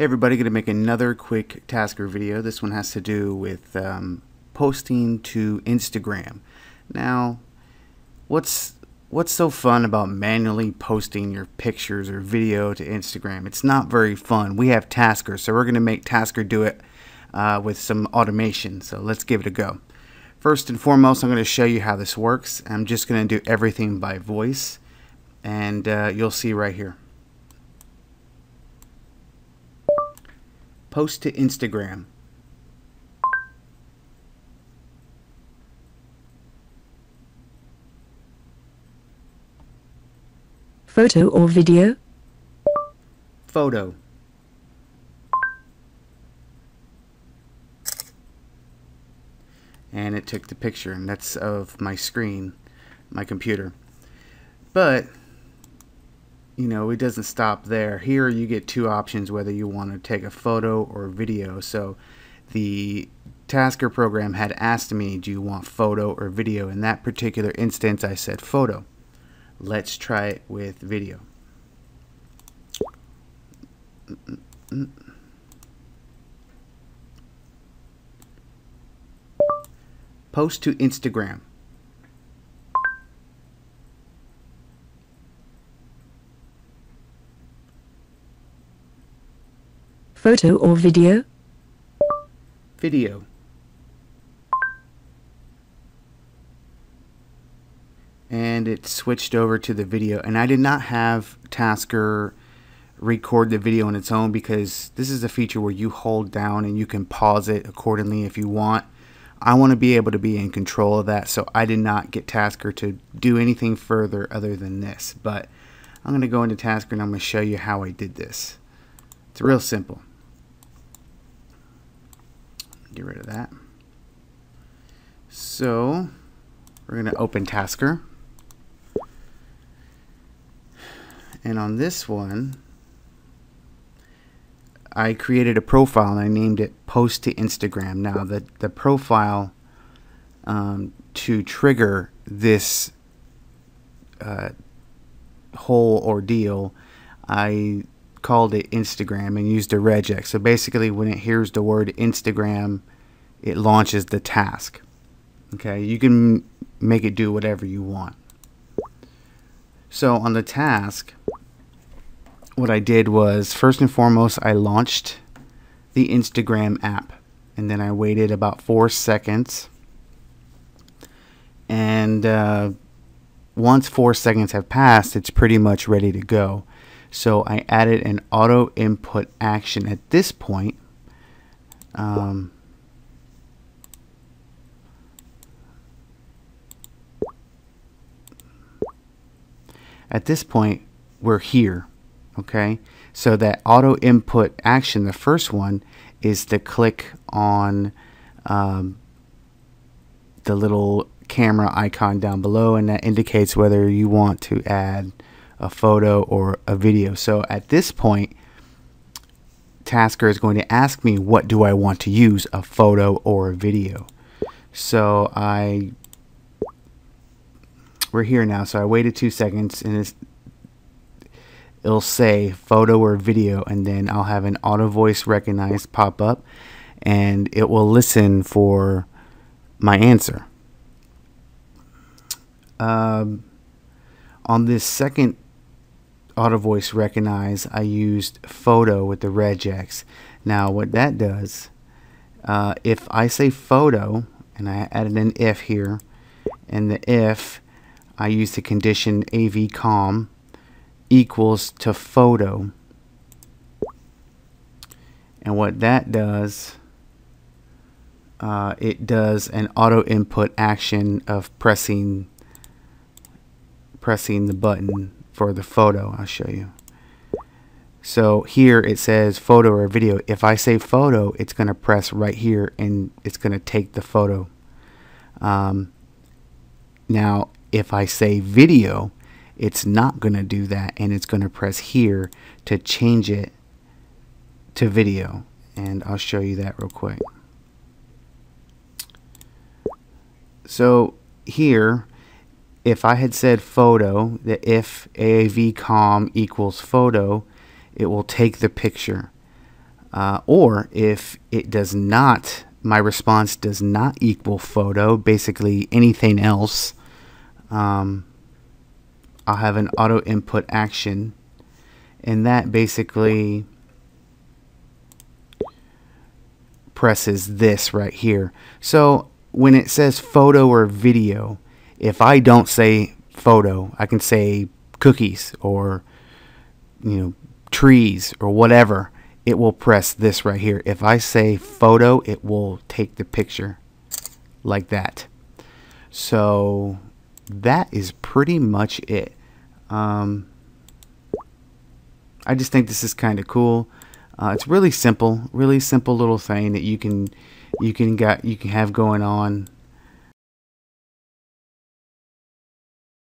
Hey everybody, going to make another quick Tasker video. This one has to do with um, posting to Instagram. Now, what's what's so fun about manually posting your pictures or video to Instagram? It's not very fun. We have Tasker, so we're going to make Tasker do it uh, with some automation. So let's give it a go. First and foremost, I'm going to show you how this works. I'm just going to do everything by voice, and uh, you'll see right here. Post to Instagram. Photo or video? Photo. And it took the picture, and that's of my screen, my computer. But you know, it doesn't stop there. Here you get two options whether you want to take a photo or video. So the Tasker program had asked me, do you want photo or video? In that particular instance, I said photo. Let's try it with video. Post to Instagram. Photo or video? Video. And it switched over to the video. And I did not have Tasker record the video on its own because this is a feature where you hold down and you can pause it accordingly if you want. I want to be able to be in control of that, so I did not get Tasker to do anything further other than this. But I'm going to go into Tasker and I'm going to show you how I did this. It's real simple. Get rid of that. So we're going to open Tasker. And on this one, I created a profile and I named it Post to Instagram. Now, the, the profile um, to trigger this uh, whole ordeal, I called it Instagram and used a regex. So basically, when it hears the word Instagram, it launches the task. Okay, you can make it do whatever you want. So on the task, what I did was first and foremost, I launched the Instagram app and then I waited about four seconds. And uh, once four seconds have passed, it's pretty much ready to go. So I added an AutoInput action at this point. Um, at this point, we're here. Okay, so that AutoInput action, the first one, is to click on um, the little camera icon down below, and that indicates whether you want to add a photo or a video. So at this point, Tasker is going to ask me what do I want to use, a photo or a video. So I, we're here now. So I waited two seconds and it'll say photo or video and then I'll have an AutoVoice recognized pop up and it will listen for my answer. Um, on this second AutoVoice recognize, I used photo with the regex. Now, what that does, uh, if I say photo, and I added an if here, and the if, I use the condition avcom equals to photo. And what that does, uh, it does an AutoInput action of pressing pressing the button for the photo. I'll show you. So here it says photo or video. If I say photo, it's going to press right here and it's going to take the photo. Um, now, if I say video, it's not going to do that and it's going to press here to change it to video. And I'll show you that real quick. So here if I had said photo, that if AAVCom equals photo, it will take the picture. Uh, or if it does not, my response does not equal photo, basically anything else, um, I'll have an AutoInput action. And that basically presses this right here. So when it says photo or video, if I don't say photo, I can say cookies or you know trees or whatever. It will press this right here. If I say photo, it will take the picture like that. So that is pretty much it. Um, I just think this is kind of cool. Uh, it's really simple, really simple little thing that you can you can got you can have going on